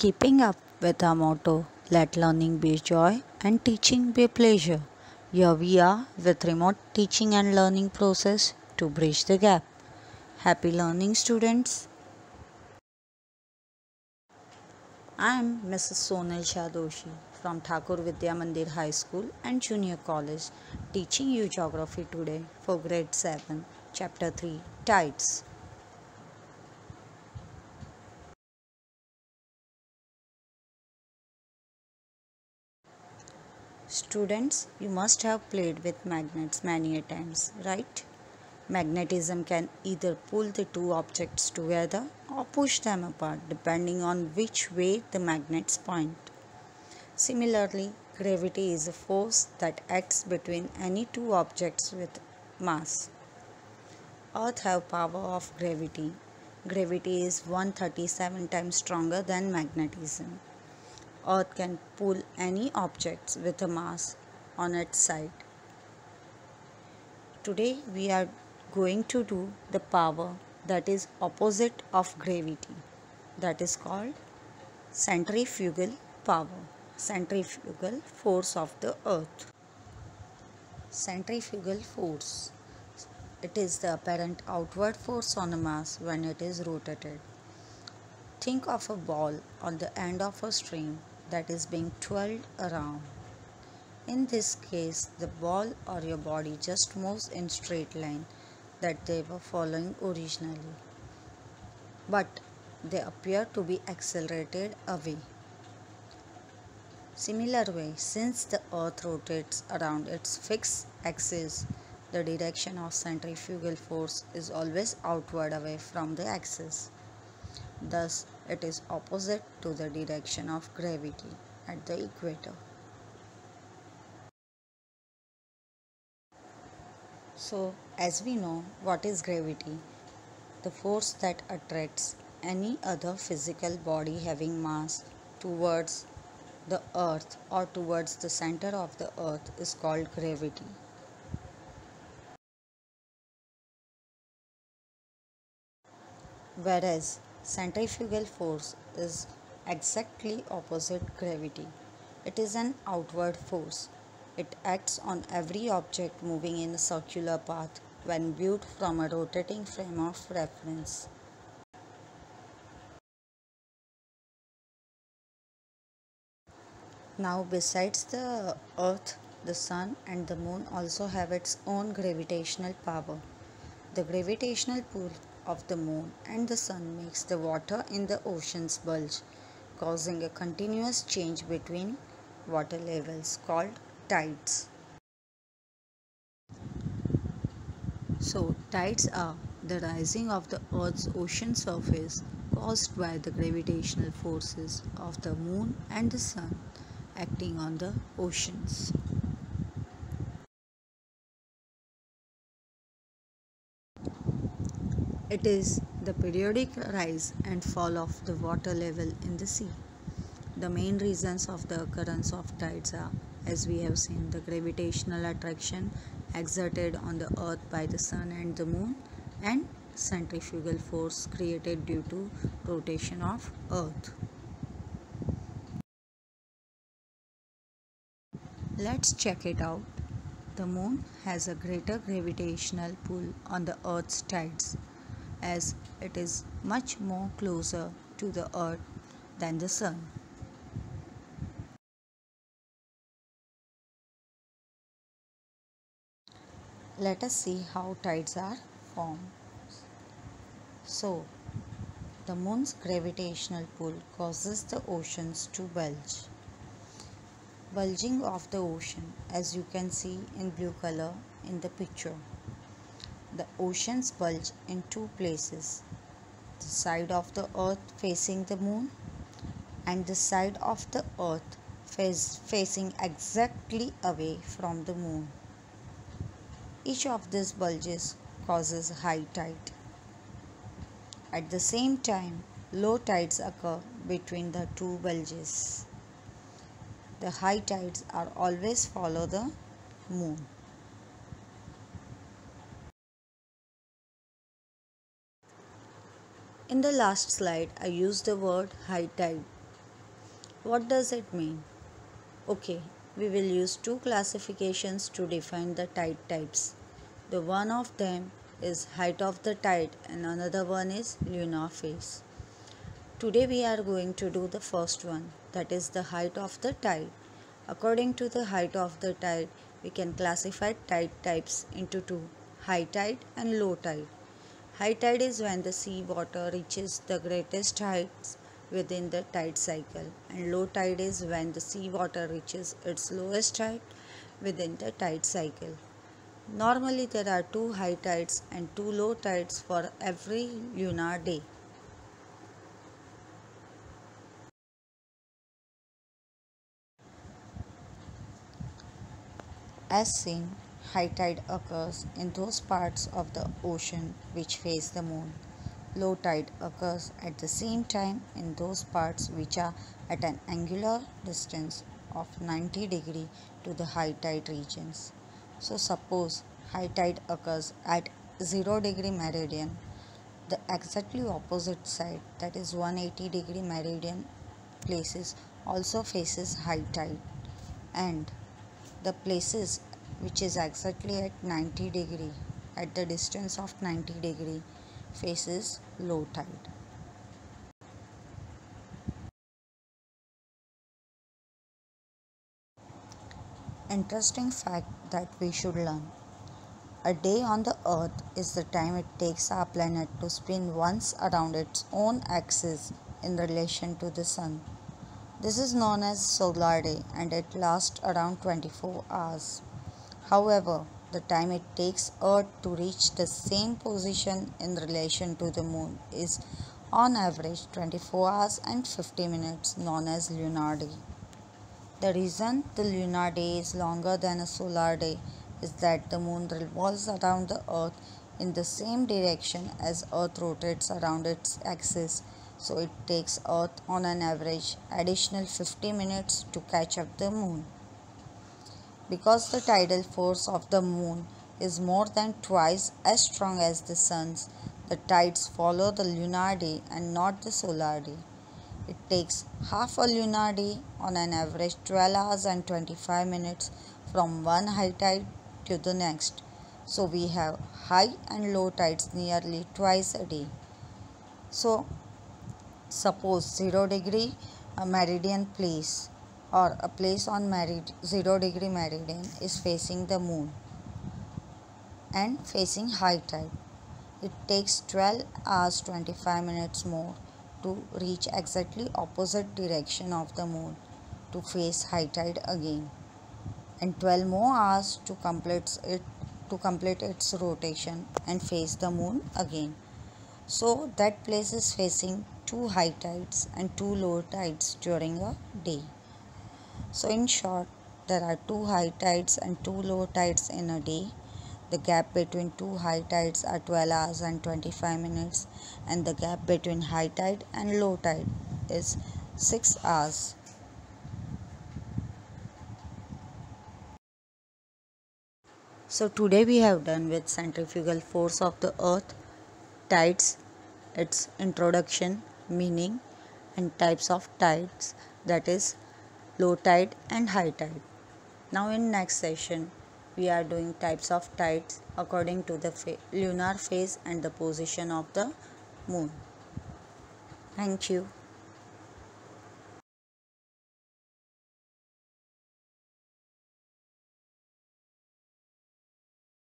Keeping up with our motto, let learning be joy and teaching be pleasure. Here we are with remote teaching and learning process to bridge the gap. Happy learning students. I am Mrs. Sonal Shah Doshi from Thakur Vidya Mandir High School and Junior College teaching you geography today for grade 7 chapter 3 tides. Students, you must have played with magnets many a times, right? Magnetism can either pull the two objects together or push them apart depending on which way the magnets point. Similarly, gravity is a force that acts between any two objects with mass. Earth have power of gravity. Gravity is 137 times stronger than magnetism. Earth can pull any objects with a mass on its side. Today we are going to do the power that is opposite of gravity. That is called centrifugal power centrifugal force of the earth. Centrifugal force it is the apparent outward force on a mass when it is rotated. Think of a ball on the end of a string that is being twirled around in this case the ball or your body just moves in straight line that they were following originally, but they appear to be accelerated away. Similar way, since the earth rotates around its fixed axis, the direction of centrifugal force is always outward away from the axis. Thus, it is opposite to the direction of gravity at the equator. So, as we know, what is gravity? The force that attracts any other physical body having mass towards the earth or towards the center of the earth is called gravity. Whereas centrifugal force is exactly opposite gravity. It is an outward force it acts on every object moving in a circular path when viewed from a rotating frame of reference. Now besides the earth, the sun and the moon also have its own gravitational power. The gravitational pull of the moon and the sun makes the water in the oceans bulge, causing a continuous change between water levels called tides. So, tides are the rising of the Earth's ocean surface caused by the gravitational forces of the moon and the sun acting on the oceans. It is the periodic rise and fall of the water level in the sea. The main reasons of the occurrence of tides are as we have seen the gravitational attraction exerted on the earth by the sun and the moon and centrifugal force created due to rotation of earth. Let's check it out. The moon has a greater gravitational pull on the earth's tides as it is much more closer to the earth than the sun let us see how tides are formed. So, the moon's gravitational pull causes the oceans to bulge. Bulging of the ocean, as you can see in blue color in the picture. The oceans bulge in two places the side of the earth facing the moon and the side of the earth face, facing exactly away from the moon. Each of these bulges causes high tide. At the same time, low tides occur between the two bulges. The high tides are always follow the moon. In the last slide, I used the word high tide What does it mean? Okay, we will use two classifications to define the tide types. The one of them is height of the tide and another one is lunar phase. Today we are going to do the first one that is the height of the tide. According to the height of the tide, we can classify tide types into two high tide and low tide. High tide is when the sea water reaches the greatest heights within the tide cycle and low tide is when the sea water reaches its lowest height within the tide cycle. Normally there are two high tides and two low tides for every lunar day. As seen, high tide occurs in those parts of the ocean which face the moon. Low tide occurs at the same time in those parts which are at an angular distance of 90 degree to the high tide regions. So suppose high tide occurs at 0 degree meridian, the exactly opposite side that is 180 degree meridian places also faces high tide and the places which is exactly at 90 degree at the distance of 90 degree faces low tide. Interesting fact that we should learn. A day on the earth is the time it takes our planet to spin once around its own axis in relation to the sun. This is known as solar day and it lasts around 24 hours. However, the time it takes Earth to reach the same position in relation to the Moon is on average 24 hours and 50 minutes, known as lunar day. The reason the lunar day is longer than a solar day is that the Moon revolves around the Earth in the same direction as Earth rotates around its axis, so it takes Earth on an average additional 50 minutes to catch up the Moon. Because the tidal force of the moon is more than twice as strong as the sun's, the tides follow the lunar day and not the solar day. It takes half a lunar day on an average 12 hours and 25 minutes from one high tide to the next. So we have high and low tides nearly twice a day. So suppose 0 degree meridian place or a place on merid 0 degree meridian is facing the moon and facing high tide. It takes 12 hours 25 minutes more to reach exactly opposite direction of the moon to face high tide again and 12 more hours to complete it to complete its rotation and face the moon again. So that place is facing two high tides and two low tides during a day. So, in short, there are two high tides and two low tides in a day. The gap between two high tides are 12 hours and 25 minutes, and the gap between high tide and low tide is 6 hours. So, today we have done with centrifugal force of the earth, tides, its introduction, meaning, and types of tides that is low tide and high tide. Now in next session we are doing types of tides according to the lunar phase and the position of the moon. Thank you.